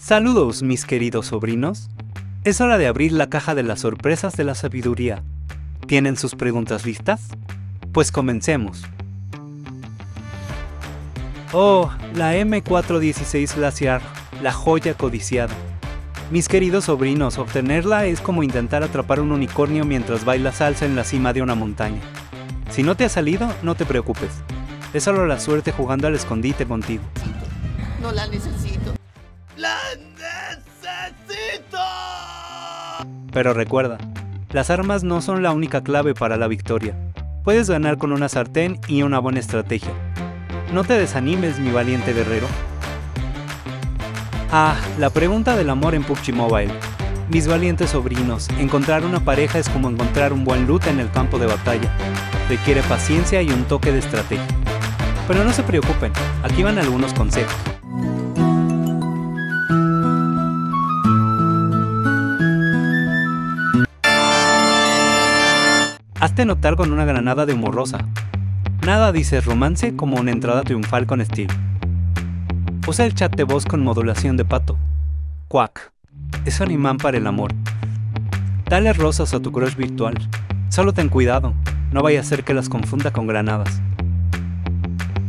Saludos, mis queridos sobrinos. Es hora de abrir la caja de las sorpresas de la sabiduría. ¿Tienen sus preguntas listas? Pues comencemos. Oh, la M416 Glaciar, la joya codiciada. Mis queridos sobrinos, obtenerla es como intentar atrapar un unicornio mientras baila salsa en la cima de una montaña. Si no te ha salido, no te preocupes. Es solo la suerte jugando al escondite contigo. No la necesito. ¡La necesito! Pero recuerda, las armas no son la única clave para la victoria. Puedes ganar con una sartén y una buena estrategia. No te desanimes, mi valiente guerrero. Ah, la pregunta del amor en PUBG Mobile. Mis valientes sobrinos, encontrar una pareja es como encontrar un buen loot en el campo de batalla. Requiere paciencia y un toque de estrategia. Pero no se preocupen, aquí van algunos consejos. Hazte notar con una granada de humor rosa. Nada dice romance como una entrada triunfal con estilo. Usa el chat de voz con modulación de pato. Quack. Es un imán para el amor. Dale rosas a tu crush virtual. Solo ten cuidado, no vaya a ser que las confunda con granadas.